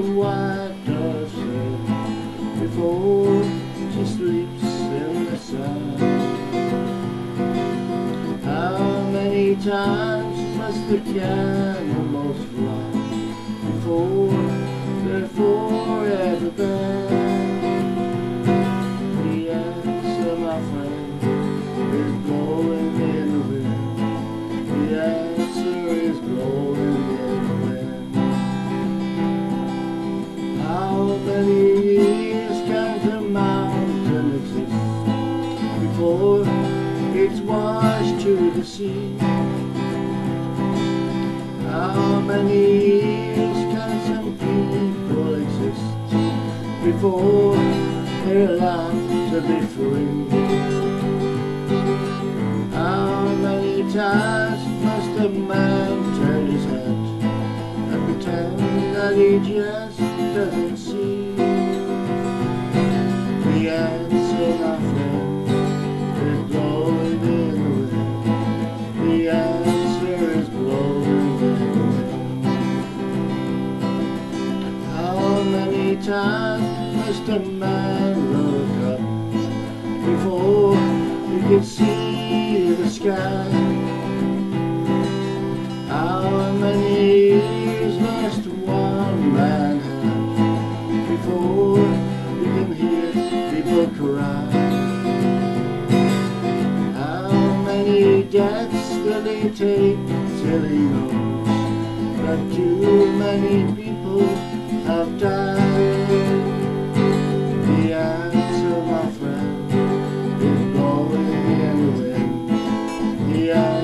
white dove said before she sleeps in the sun. How many times must the cannonballs before it's washed to the sea? How many years can some people exist before they're allowed to be free? How many times must a man turn his head and pretend that he just doesn't see? The answer, must a man look up before he can see the sky? How many years must one man have before he can hear people cry? How many deaths will he take till he knows that too many yeah.